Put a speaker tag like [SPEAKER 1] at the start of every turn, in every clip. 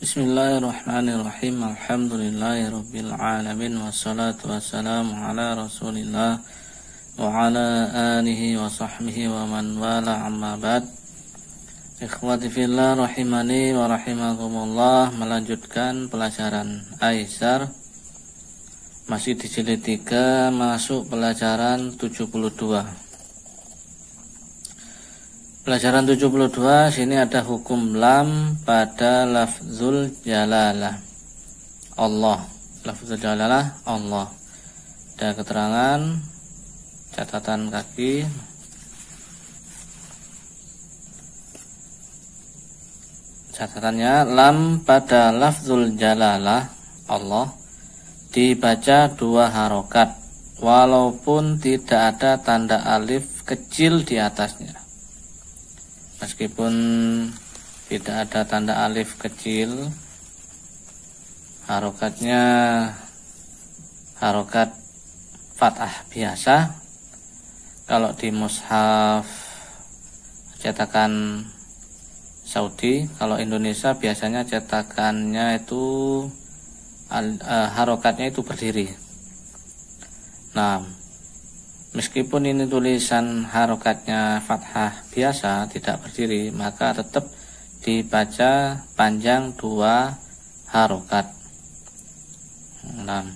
[SPEAKER 1] Bismillahirrahmanirrahim. Alhamdulillahirabbil wassalatu wassalamu ala Rasulillah wa ala alihi wa sahbihi wa man wala amma ba'd. Ikhwati fillah rahimani wa rahimakumullah melanjutkan pelajaran Aisar masih di jilid 3 masuk pelajaran 72. Pelajaran 72 sini ada hukum lam pada lafzul jalalah. Allah. Lafzul jalalah Allah. Ada keterangan catatan kaki catatannya lam pada lafzul jalalah Allah dibaca dua harokat walaupun tidak ada tanda alif kecil di atasnya meskipun tidak ada tanda alif kecil harokatnya harokat fathah biasa. Kalau di mushaf cetakan Saudi kalau Indonesia biasanya cetakannya itu uh, harokatnya itu berdiri. Nah Meskipun ini tulisan harokatnya fathah biasa tidak berdiri maka tetap dibaca panjang dua harokat. Enam.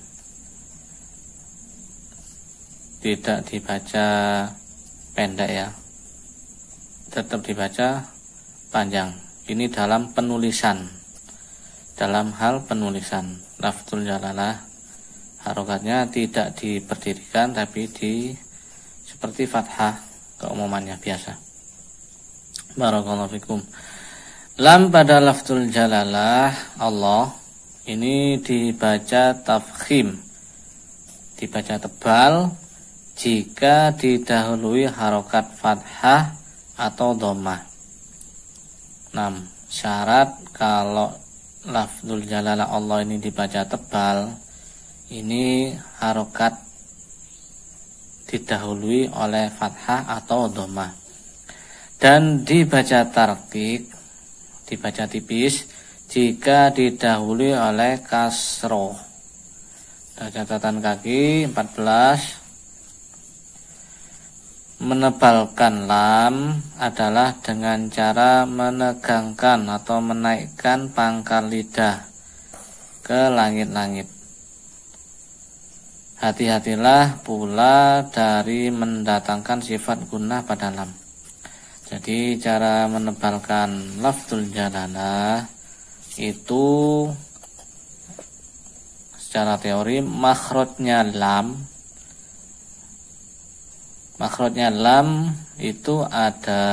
[SPEAKER 1] Tidak dibaca pendek ya. Tetap dibaca panjang. Ini dalam penulisan. Dalam hal penulisan. Lafzul jalalah harokatnya tidak diberdirikan tapi di seperti fathah keumumannya biasa. Barakallahu. Lam pada lafzul jalalah Allah ini dibaca tafkhim. Dibaca tebal jika didahului harokat fathah atau domah. 6. Syarat kalau lafzul jalalah Allah ini dibaca tebal ini harokat didahului oleh fathah atau dhamma. Dan dibaca tarkik, dibaca tipis jika didahului oleh kasroh. Dan catatan kaki 14 Menebalkan lam adalah dengan cara menegangkan atau menaikkan pangkal lidah ke langit-langit. Hati-hatilah pula dari mendatangkan sifat guna pada lam. Jadi cara menebalkan lafzul jalalah itu secara teori makhrajnya lam. Makhrajnya lam itu ada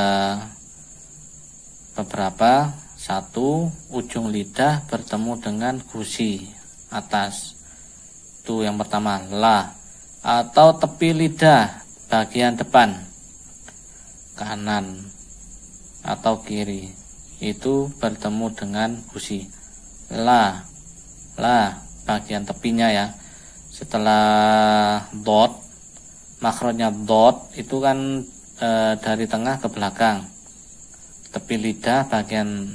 [SPEAKER 1] beberapa. Satu ujung lidah bertemu dengan gusi atas itu yang pertama la atau tepi lidah bagian depan kanan atau kiri itu bertemu dengan gusi la la bagian tepinya ya. Setelah dot makronya dot itu kan e, dari tengah ke belakang. Tepi lidah bagian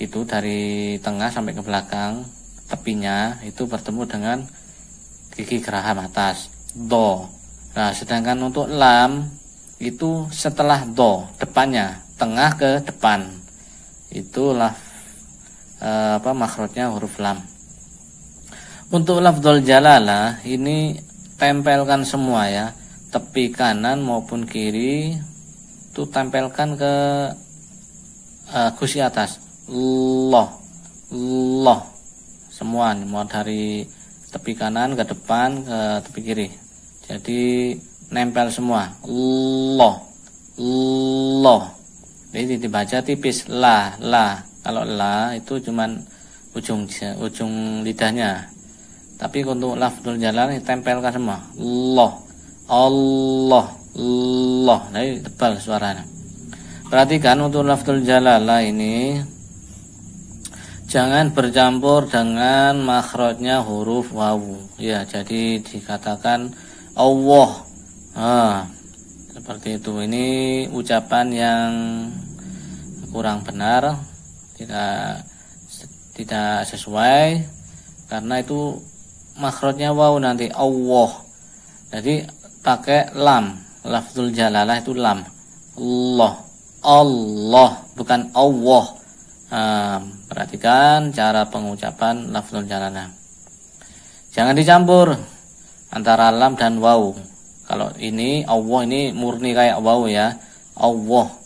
[SPEAKER 1] itu dari tengah sampai ke belakang tepinya itu bertemu dengan gigi geraham atas do. Nah sedangkan untuk lam itu setelah do depannya tengah ke depan. Itulah eh, apa makrotnya huruf lam. Untuk lafzul jalalah ini tempelkan semua ya. Tepi kanan maupun kiri itu tempelkan ke uh, gusi atas. Loh. Loh. Semua mau dari tepi kanan ke depan ke tepi kiri. Jadi nempel semua. Loh. Loh. Jadi dibaca tipis. La la. Kalau la itu cuman ujung ujung lidahnya. Tapi untuk lafzul jalan tempelkan semua. Loh. Allah. Allah ini tebal suaranya. Perhatikan untuk lafzul jalalah ini jangan bercampur dengan makhrajnya huruf wawu. Ya jadi dikatakan Allah. Nah, seperti itu. Ini ucapan yang kurang benar tidak tidak sesuai karena itu makhrajnya waw nanti Allah. Jadi pakai lam. Lafzul jalalah itu lam. Allah. Allah bukan Allah nah, perhatikan cara pengucapan lafzul jalalah jangan dicampur antara lam dan waw kalau ini Allah ini murni kayak waw ya Allah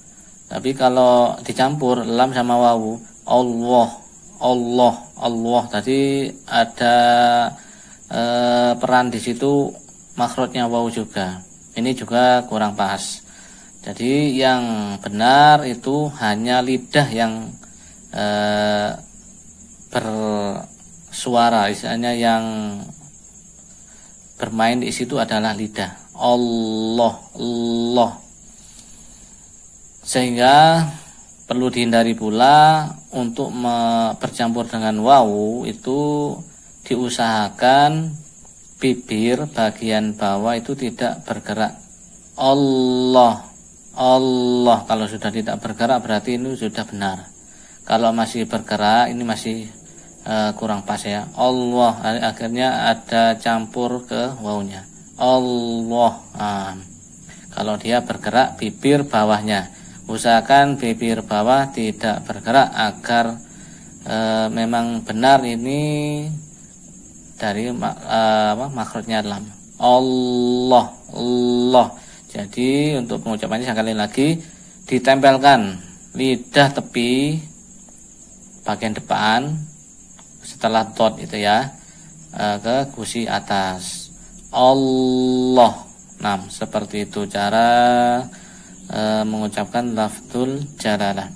[SPEAKER 1] tapi kalau dicampur lam sama wawu, Allah, Allah, Allah. Tadi ada e, peran di situ makhrajnya wawu juga. Ini juga kurang pas. Jadi yang benar itu hanya lidah yang e, bersuara, istilahnya yang bermain di situ adalah lidah. Allah, Allah. Sehingga perlu dihindari pula untuk bercampur dengan wawu itu diusahakan bibir bagian bawah itu tidak bergerak. Allah Allah. Kalau sudah tidak bergerak berarti ini sudah benar kalau masih bergerak ini masih uh, kurang pas ya. Allah akhirnya ada campur ke wawunya Allah uh, kalau dia bergerak bibir bawahnya. Usahakan bibir bawah tidak bergerak agar e, memang benar ini dari e, apa makrotnya lam Allah Allah. Jadi untuk pengucapannya sekali lagi ditempelkan lidah tepi bagian depan setelah dot itu ya e, ke gusi atas Allah nah seperti itu cara e, mengucapkan lafzul jalalah.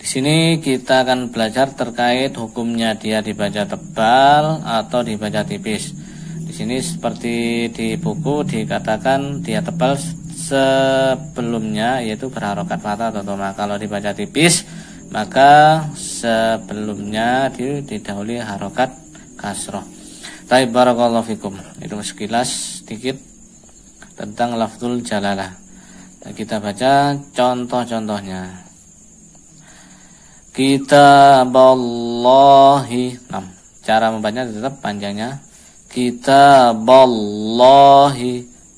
[SPEAKER 1] Di sini kita akan belajar terkait hukumnya dia dibaca tebal atau dibaca tipis. Di sini seperti di buku dikatakan dia tebal sebelumnya yaitu berharokat fathah atau doma. Kalau dibaca tipis maka sebelumnya didahului harokat kasroh. Taib barakallahu fikum. Itu sekilas sedikit tentang lafzul jalalah. Kita baca contoh-contohnya. Kitaballahi. Nah, cara membacanya tetap panjangnya. Kitaballahi.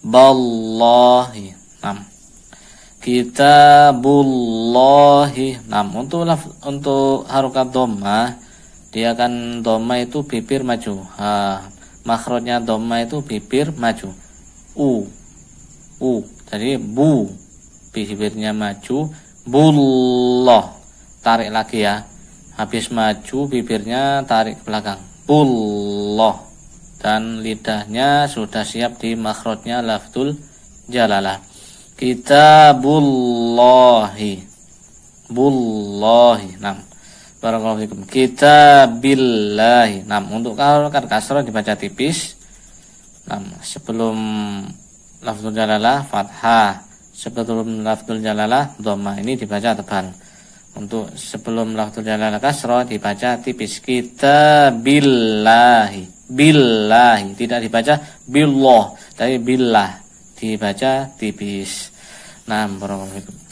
[SPEAKER 1] Ballahi. Nah. Kitabullahi. Nah, untuk untuk harokat doma dia akan doma itu bibir maju. Ha, makhrajnya doma itu bibir maju. U. U jadi bu bibirnya maju bullah tarik lagi ya habis maju bibirnya tarik ke belakang bullah dan lidahnya sudah siap di makhrajnya lafzul jalalah kitabullahi. Bullahi. Nam. Barakallahu fikum. Kitabillahi. Nam. Untuk kalau kan kasrah dibaca tipis. Nam. Sebelum lafzul jalalah fathah. Sebelum lafzul jalalah dhamma ini dibaca tebal untuk sebelum lafzul jalalah kasroh dibaca tipis. Kita billahi billahi. Tidak dibaca billah. Tapi billah dibaca tipis nah barakallahu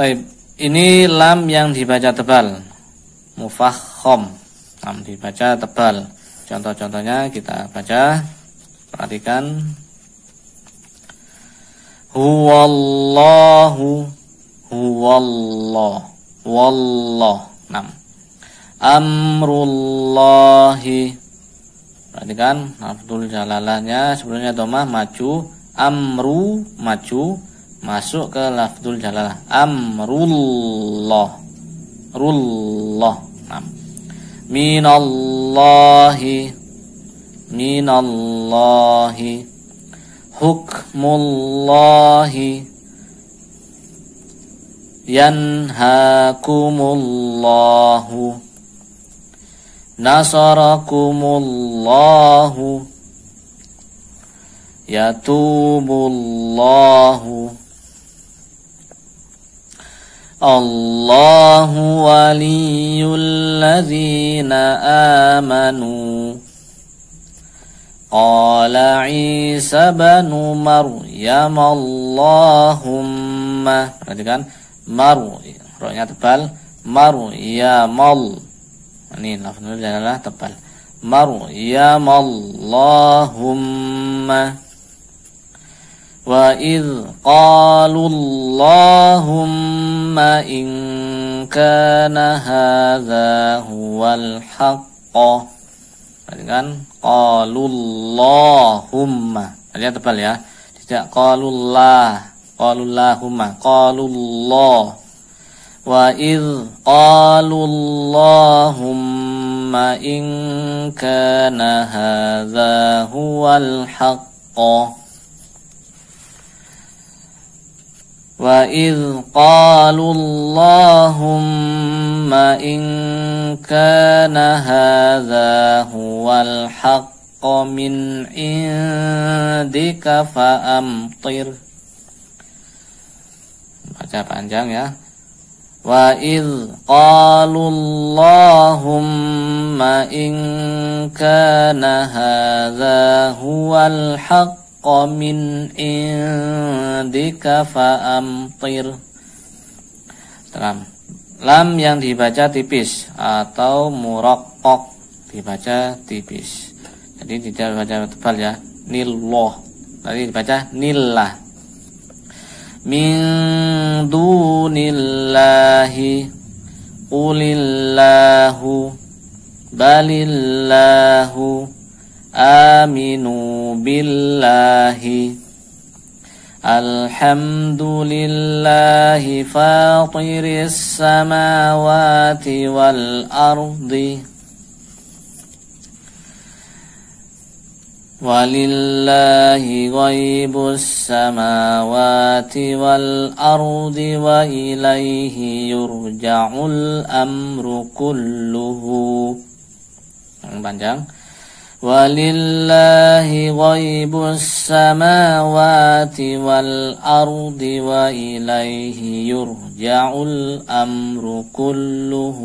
[SPEAKER 1] Taib. Ini lam yang dibaca tebal. Mufakhom. Lam dibaca tebal. Contoh-contohnya kita baca. Perhatikan. Huwallahu huwallah wallah. Nam. Amrullahi. Perhatikan Abdul jalalahnya sebelumnya domah maju amru maju masuk ke lafzul jalalah. Amrullah. Rullah. Nam minallahi. Minallahi. Hukmullahi. Yanhakumullahu. Nasarakumullahu يتوب الله الله ولي الذين آمنوا قال عيسى بن مريم اللهم perhatikan مريم rohnya tebal maryamal ini lafznya adalah tebal maryamal Allahumma وإذ قالوا اللهم إن كان هذا هو الحق kan qalullahumma lihat tebal ya tidak qalullah qalullahumma qalullah wa id qalullahumma in kana hadza huwal haqq وإذ قالوا اللهم إن كان هذا هو الحق من عندك فأمطر baca panjang ya wa id qalu allahumma in kana hadha huwal haqq min indika fa'amtir Lam. Lam yang dibaca tipis atau murakkok dibaca tipis. Jadi tidak dibaca tebal ya. Nilloh. Tadi dibaca nillah. Min dunillahi qulillahu balillahu آمنوا بالله الحمد لله فاطر السماوات والأرض ولله غيب السماوات والأرض وإليه يرجع الأمر كله. Panjang. ولله غيب السماوات والأرض وإليه يرجع الأمر كله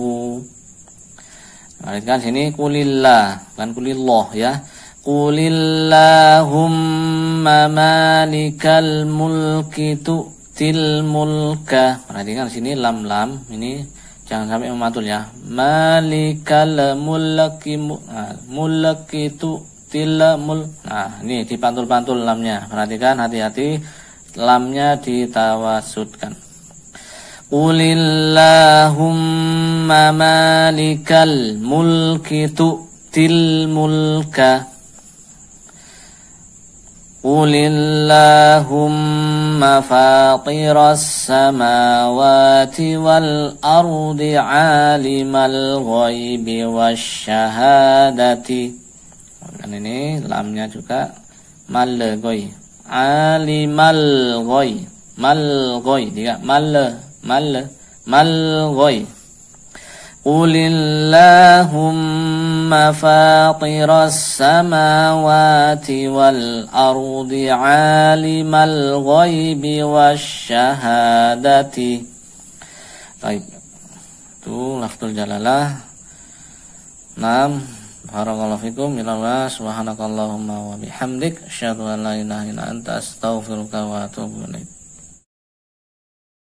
[SPEAKER 1] Perhatikan sini kulillah, bukan kulillah ya. Kulillahumma malikal mulki tu'til mulka. Perhatikan sini lam-lam ini Jangan sampai mematul ya. Malikal mulki nah, mulki itu tilamul. Nah, ini dipantul-pantul lamnya. Perhatikan hati-hati lamnya ditawasudkan. Qulillahumma malikal mulki tu'til mulka قل اللهم فاطر السماوات والأرض عالم الغيب والشهادة ini lamnya juga mal goy alimal goy mal goy juga mal mal mal goy قل اللهم فاطر السماوات والارض عالم الغيب والشهاده. طيب. تو لفظ الجلاله نعم بارك الله فيكم إلى الله سبحانك اللهم وبحمدك اشهد ان لا اله الا انت استغفرك واتوب اليك